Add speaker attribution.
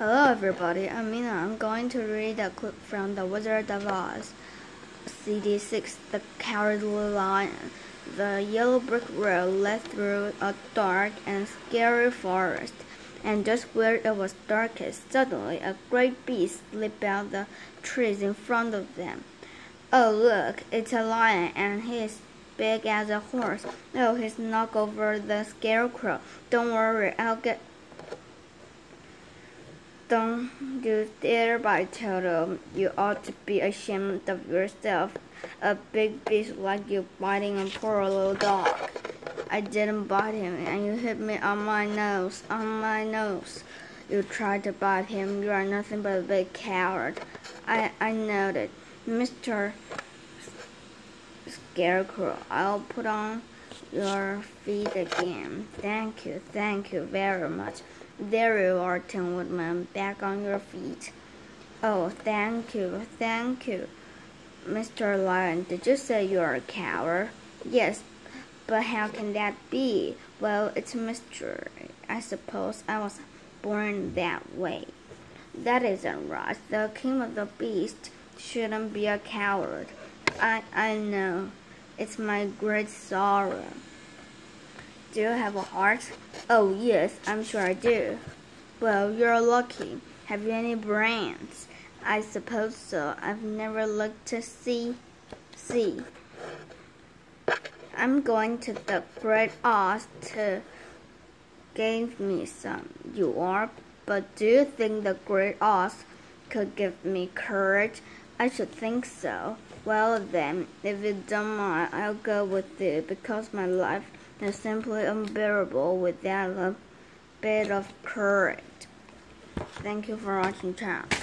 Speaker 1: Hello everybody, I'm Mina. I'm going to read a clip from The Wizard of Oz. CD6 The Cowardly Lion. The yellow brick road led through a dark and scary forest, and just where it was darkest, suddenly a great beast leaped out the trees in front of them. Oh look, it's a lion, and he is big as a horse. Oh, he's knocked over the scarecrow. Don't worry, I'll get don't you dare bite Toto. You ought to be ashamed of yourself. A big beast like you biting a poor little dog. I didn't bite him, and you hit me on my nose, on my nose. You tried to bite him. You are nothing but a big coward. I, I know it. Mr. Scarecrow, I'll put on your feet again. Thank you, thank you very much. There you are, Tin Woodman, back on your feet. Oh, thank you, thank you. Mr. Lion, did you say you're a coward? Yes, but how can that be? Well, it's a mystery. I suppose I was born that way. That isn't right. The king of the beast shouldn't be a coward. I, I know. It's my great sorrow. Do you have a heart? Oh, yes, I'm sure I do. Well, you're lucky. Have you any brains? I suppose so. I've never looked to see. See. I'm going to the Great Oz to give me some. You are? But do you think the Great Oz could give me courage? I should think so. Well then, if you don't mind, I'll go with you because my life is simply unbearable without a bit of courage. Thank you for watching, child.